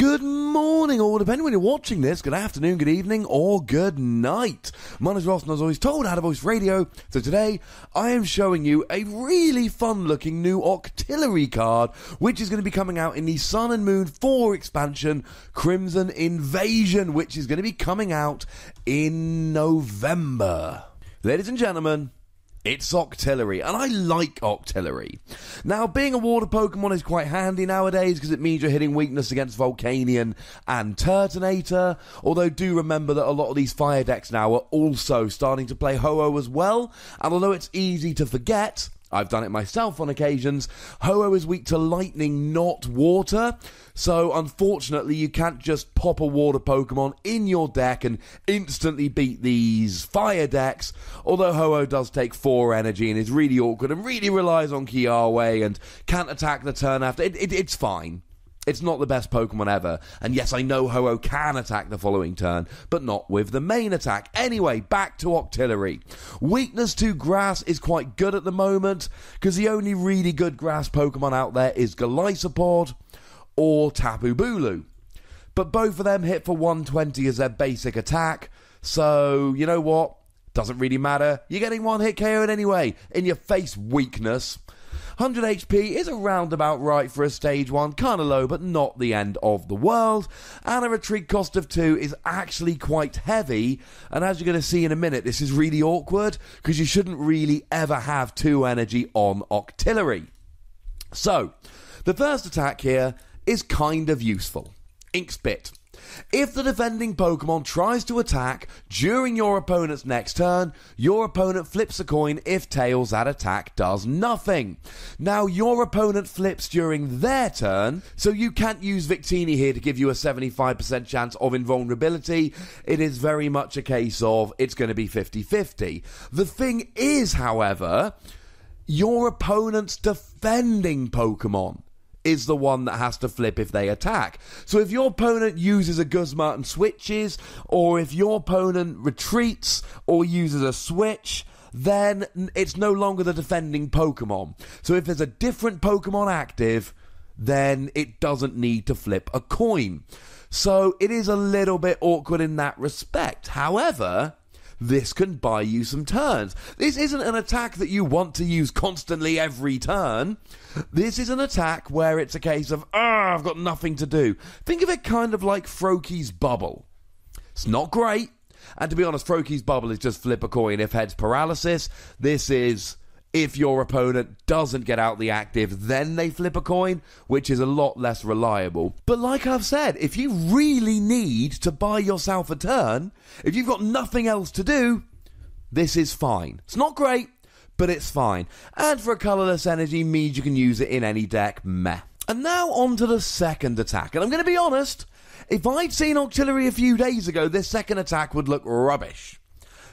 Good morning, or depending when you're watching this, good afternoon, good evening, or good night. My name is Ross, and as always told, Out of Voice Radio. So today, I am showing you a really fun looking new Octillery card, which is going to be coming out in the Sun and Moon 4 expansion, Crimson Invasion, which is going to be coming out in November. Ladies and gentlemen, it's Octillery, and I like Octillery. Now, being a water Pokemon is quite handy nowadays because it means you're hitting weakness against Volcanion and Turtonator. Although, do remember that a lot of these fire decks now are also starting to play Ho-Oh as well. And although it's easy to forget, I've done it myself on occasions. Ho-Oh is weak to lightning, not water. So, unfortunately, you can't just pop a water Pokemon in your deck and instantly beat these fire decks. Although Ho-Oh does take 4 energy and is really awkward and really relies on Kiawe and can't attack the turn after. It, it, it's fine. It's not the best Pokemon ever, and yes, I know Ho-Oh can attack the following turn, but not with the main attack. Anyway, back to Octillery. Weakness to Grass is quite good at the moment, because the only really good Grass Pokemon out there is Golisopod or Tapu Bulu. But both of them hit for 120 as their basic attack, so you know what? Doesn't really matter. You're getting one hit KO'd anyway. In your face, weakness. 100 HP is around about right for a stage 1, kinda low, but not the end of the world. And a retreat cost of 2 is actually quite heavy, and as you're going to see in a minute, this is really awkward, because you shouldn't really ever have 2 energy on Octillery. So, the first attack here is kind of useful. Ink Spit. If the defending Pokemon tries to attack during your opponent's next turn, your opponent flips a coin if tails that attack does nothing. Now, your opponent flips during their turn, so you can't use Victini here to give you a 75% chance of invulnerability. It is very much a case of it's going to be 50 50. The thing is, however, your opponent's defending Pokemon is the one that has to flip if they attack. So if your opponent uses a Guzma and switches, or if your opponent retreats or uses a switch, then it's no longer the defending Pokemon. So if there's a different Pokemon active, then it doesn't need to flip a coin. So it is a little bit awkward in that respect. However, this can buy you some turns. This isn't an attack that you want to use constantly every turn. This is an attack where it's a case of, ah, I've got nothing to do. Think of it kind of like Froakie's Bubble. It's not great. And to be honest, Froakie's Bubble is just flip a coin if heads paralysis. This is if your opponent doesn't get out the active, then they flip a coin, which is a lot less reliable. But like I've said, if you really need to buy yourself a turn, if you've got nothing else to do, this is fine. It's not great, but it's fine. And for a colourless energy means you can use it in any deck, meh. And now on to the second attack. And I'm going to be honest, if I'd seen Octillery a few days ago, this second attack would look rubbish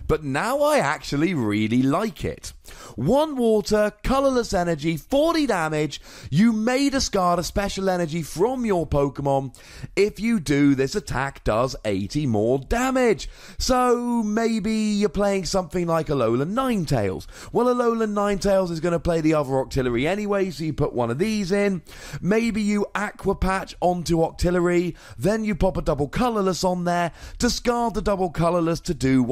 but now I actually really like it. One water, colorless energy, 40 damage. You may discard a special energy from your Pokemon. If you do, this attack does 80 more damage. So maybe you're playing something like Alolan Ninetales. Well, Alolan Ninetales is going to play the other Octillery anyway, so you put one of these in. Maybe you Aqua Patch onto Octillery, then you pop a double colorless on there, discard the double colorless to do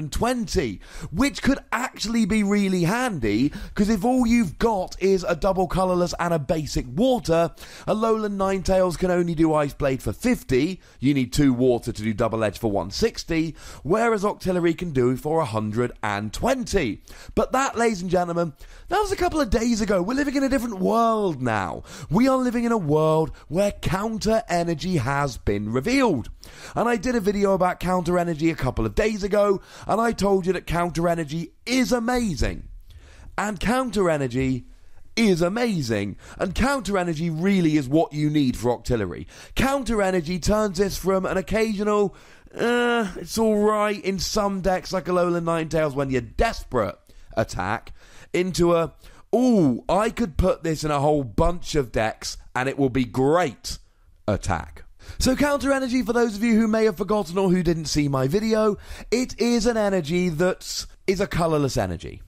120, which could actually be really handy because if all you've got is a double colourless and a basic water, Alolan Ninetales can only do Ice Blade for 50. You need two water to do double edge for 160, whereas Octillery can do for 120. But that, ladies and gentlemen, that was a couple of days ago. We're living in a different world now. We are living in a world where counter energy has been revealed. And I did a video about counter energy a couple of days ago, and I told you that counter energy is amazing. And counter energy is amazing. And counter energy really is what you need for Octillery. Counter energy turns this from an occasional, uh, it's alright in some decks like a Alolan Ninetales when you're desperate attack into a, ooh, I could put this in a whole bunch of decks and it will be great attack. So, counter energy, for those of you who may have forgotten or who didn't see my video, it is an energy that is a colourless energy.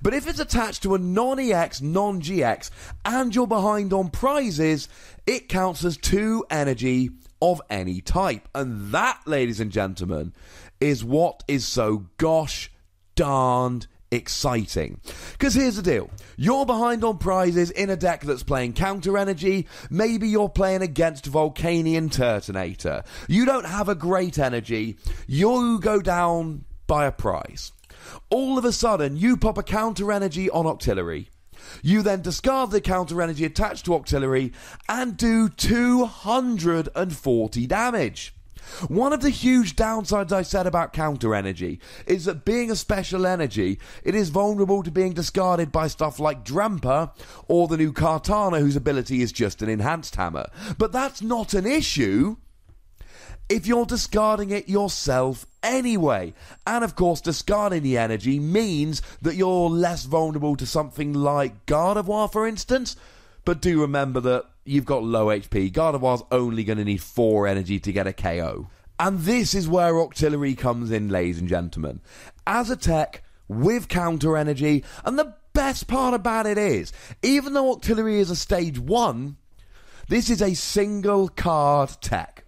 But if it's attached to a non EX, non GX, and you're behind on prizes, it counts as two energy of any type. And that, ladies and gentlemen, is what is so gosh darned exciting. Because here's the deal you're behind on prizes in a deck that's playing counter energy. Maybe you're playing against Volcanion Turtonator. You don't have a great energy. You go down by a prize. All of a sudden, you pop a counter energy on Octillery. You then discard the counter energy attached to Octillery and do 240 damage. One of the huge downsides I said about counter energy is that being a special energy, it is vulnerable to being discarded by stuff like Drampa or the new Kartana, whose ability is just an enhanced hammer. But that's not an issue if you're discarding it yourself anyway. And of course, discarding the energy means that you're less vulnerable to something like Gardevoir, for instance. But do remember that you've got low HP. Gardevoir's only going to need 4 energy to get a KO. And this is where Octillery comes in, ladies and gentlemen. As a tech, with counter energy, and the best part about it is, even though Octillery is a stage 1, this is a single card tech.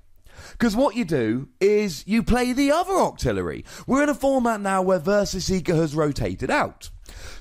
Because what you do is you play the other Octillery. We're in a format now where Versus Seeker has rotated out.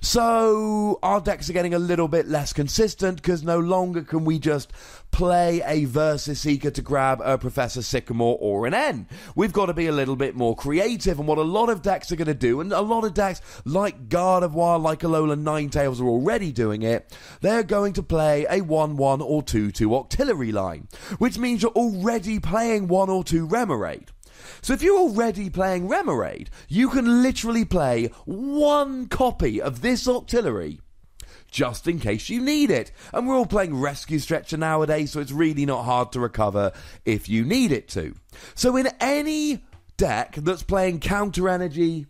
So our decks are getting a little bit less consistent because no longer can we just play a Versus Seeker to grab a Professor Sycamore or an N. We've got to be a little bit more creative, and what a lot of decks are going to do, and a lot of decks like Guard of Gardevoir, like Alola Ninetales are already doing it, they're going to play a 1 1 or 2 2 Octillery line, which means you're already playing 1 or 2 Remoraid. So if you're already playing Remoraid, you can literally play one copy of this Octillery just in case you need it. And we're all playing Rescue Stretcher nowadays, so it's really not hard to recover if you need it to. So in any deck that's playing counter energy,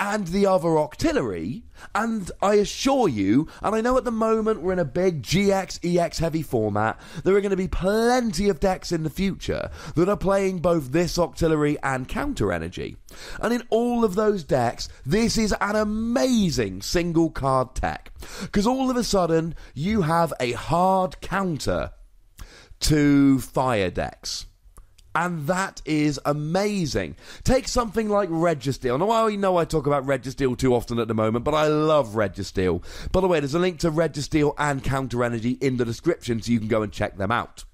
and the other Octillery. And I assure you, and I know at the moment we're in a big GX EX heavy format, there are going to be plenty of decks in the future that are playing both this Octillery and Counter Energy. And in all of those decks, this is an amazing single card tech. Because all of a sudden, you have a hard counter to fire decks. And that is amazing. Take something like Registeel. Now, I know I talk about Registeel too often at the moment, but I love Registeel. By the way, there's a link to Registeel and Counter Energy in the description so you can go and check them out.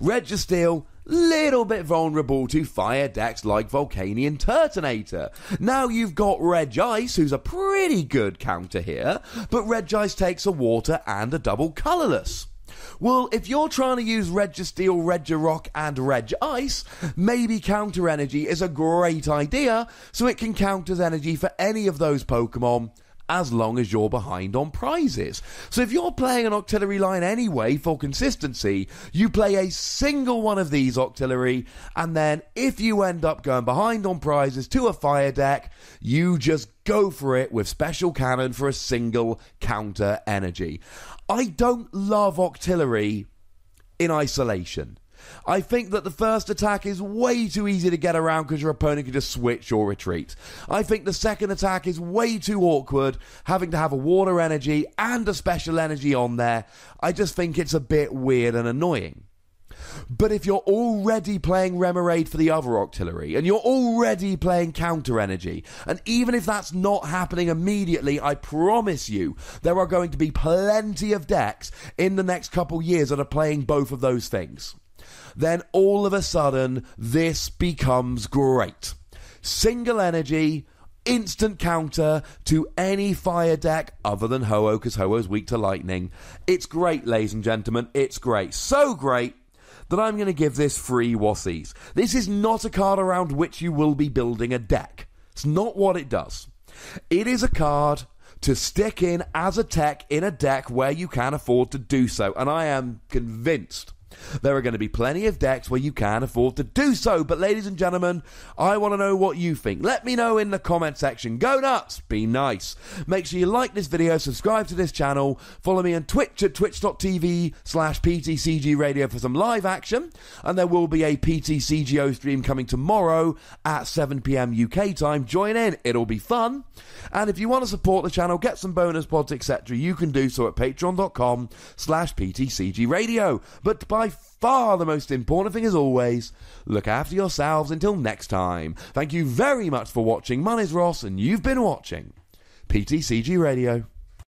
Registeel, little bit vulnerable to fire decks like Volcanion Turtonator. Now you've got Regice, who's a pretty good counter here, but Regice takes a water and a double colorless. Well, if you're trying to use Registeel, Regirock, and Regice, maybe Counter Energy is a great idea, so it can count as energy for any of those Pokemon as long as you're behind on prizes. So if you're playing an Octillery line anyway for consistency, you play a single one of these Octillery, and then if you end up going behind on prizes to a fire deck, you just go for it with Special Cannon for a single counter energy. I don't love Octillery in isolation. I think that the first attack is way too easy to get around because your opponent can just switch or retreat. I think the second attack is way too awkward, having to have a water energy and a special energy on there. I just think it's a bit weird and annoying. But if you're already playing Remoraid for the other Octillery, and you're already playing Counter Energy, and even if that's not happening immediately, I promise you there are going to be plenty of decks in the next couple years that are playing both of those things. Then all of a sudden, this becomes great. Single energy, instant counter to any fire deck other than Ho-Oh because Ho-Oh's weak to lightning. It's great, ladies and gentlemen. It's great. So great that I'm going to give this free Wossies. This is not a card around which you will be building a deck. It's not what it does. It is a card to stick in as a tech in a deck where you can afford to do so. And I am convinced There are going to be plenty of decks where you can afford to do so, but ladies and gentlemen, I want to know what you think. Let me know in the comment section. Go nuts, be nice. Make sure you like this video, subscribe to this channel, follow me on Twitch at twitch.tv slash PTCG radio for some live action, and there will be a PTCGO stream coming tomorrow at 7pm UK time. Join in, it'll be fun. And if you want to support the channel, get some bonus pods, etc., you can do so at patreon.com slash PTCG radio. But by far the most important thing, as always, look after yourselves until next time. Thank you very much for watching. My name's Ross, and you've been watching PTCG Radio.